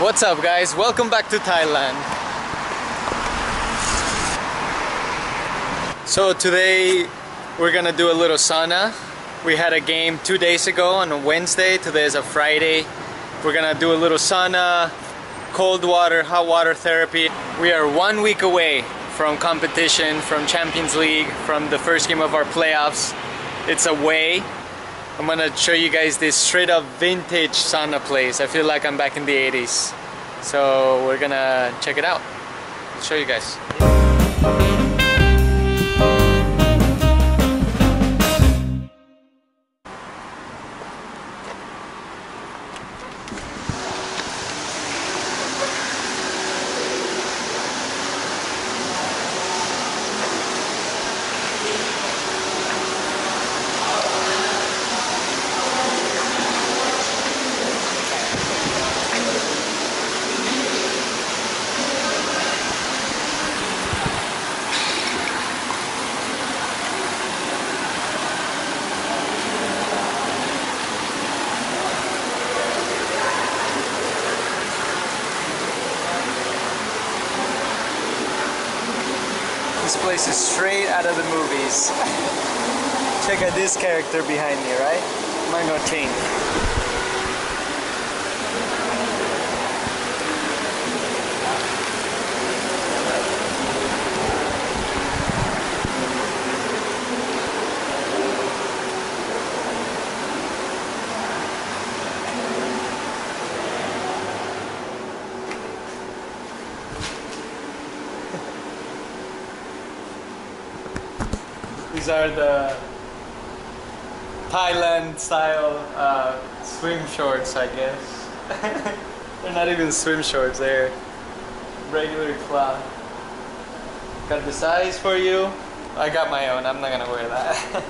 What's up guys? Welcome back to Thailand. So today we're gonna do a little sauna. We had a game two days ago on a Wednesday. Today is a Friday. We're gonna do a little sauna, cold water, hot water therapy. We are one week away from competition, from Champions League, from the first game of our playoffs. It's away. I'm gonna show you guys this straight up vintage sauna place. I feel like I'm back in the 80s. So we're gonna check it out. I'll show you guys. This place is straight out of the movies. Check out this character behind me, right? Mango Ting. These are the Thailand style uh, swim shorts, I guess. they're not even swim shorts, they're regular cloth. Got the size for you. I got my own, I'm not gonna wear that.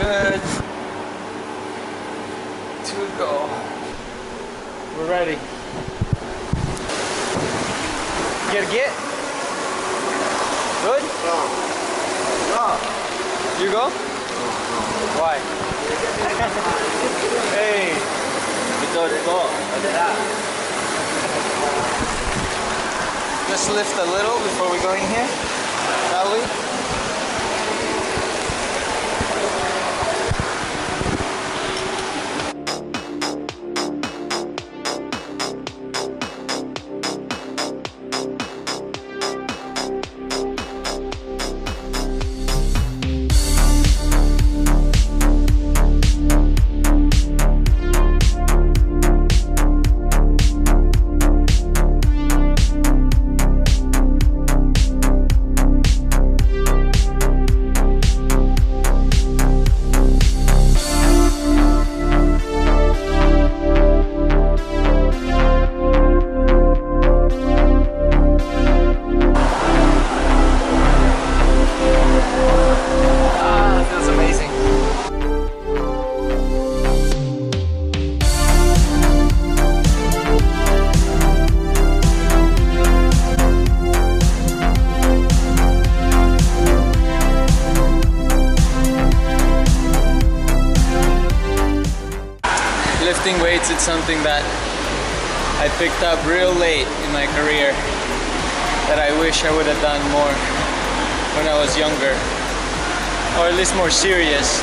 Good. To go. We're ready. Get get. Good? You go? Why? hey. Just lift a little before we go in here, shall we? Lifting weights is something that I picked up real late in my career that I wish I would have done more when I was younger or at least more serious,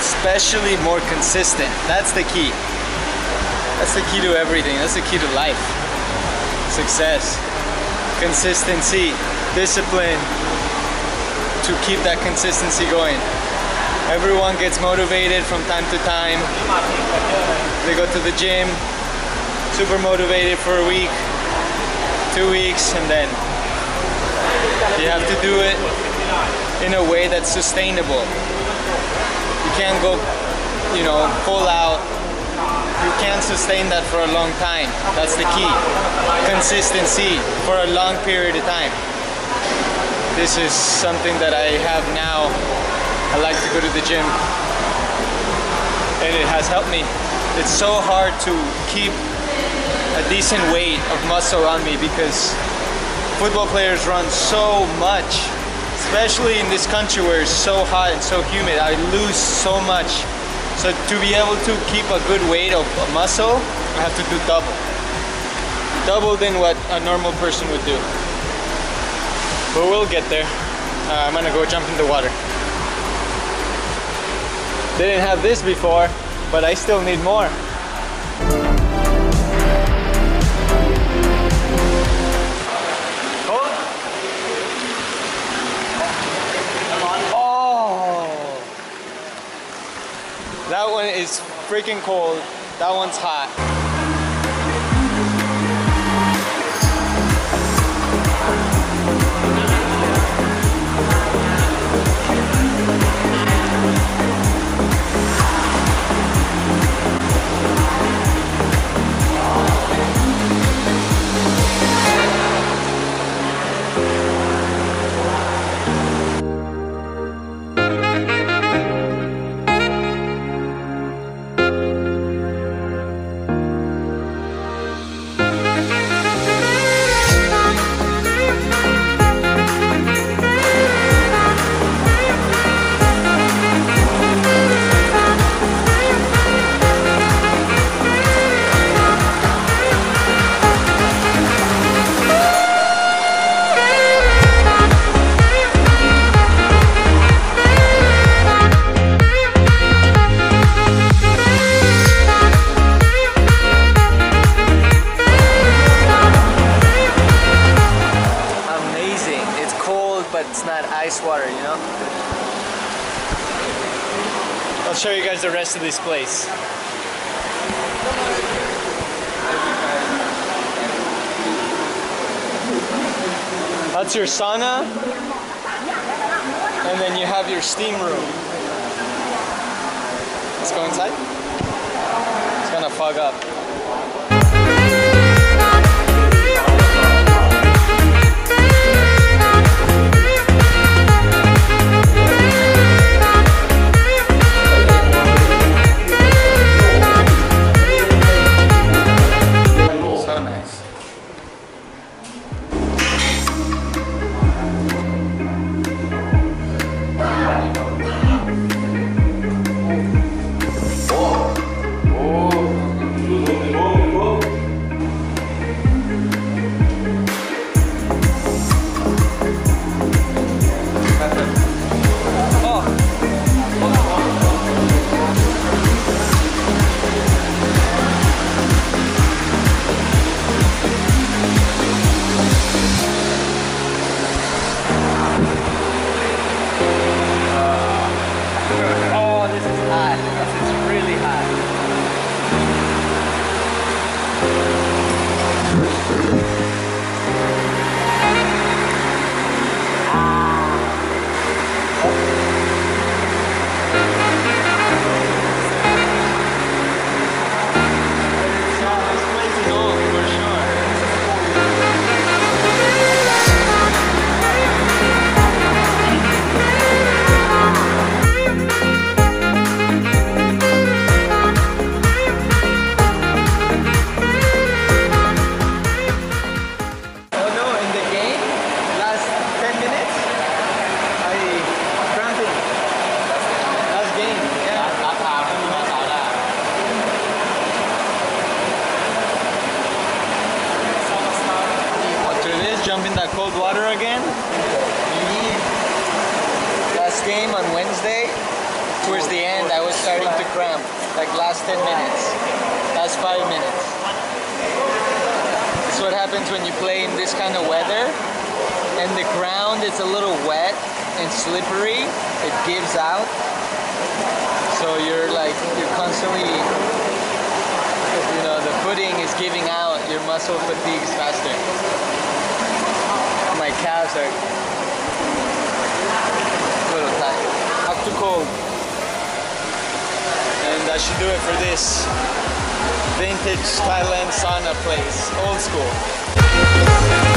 especially more consistent. That's the key. That's the key to everything. That's the key to life. Success, consistency, discipline to keep that consistency going. Everyone gets motivated from time to time. They go to the gym, super motivated for a week, two weeks, and then you have to do it in a way that's sustainable. You can't go, you know, full out. You can't sustain that for a long time. That's the key. Consistency for a long period of time. This is something that I have now. I like to go to the gym and it has helped me. It's so hard to keep a decent weight of muscle on me because football players run so much, especially in this country where it's so hot and so humid. I lose so much. So to be able to keep a good weight of muscle, I have to do double. Double than what a normal person would do. But we'll get there. Uh, I'm gonna go jump in the water. They didn't have this before, but I still need more. Oh! That one is freaking cold. That one's hot. Show you guys the rest of this place. That's your sauna. And then you have your steam room. Let's go inside. It's gonna fog up. Game on Wednesday, towards the end, I was starting to cramp, like last 10 minutes, last 5 minutes. That's what happens when you play in this kind of weather and the ground is a little wet and slippery. It gives out. So you're like, you're constantly, you know, the footing is giving out. Your muscle fatigues faster. My calves are a little tight. Not too cold. And I should do it for this vintage Thailand sauna place. Old school.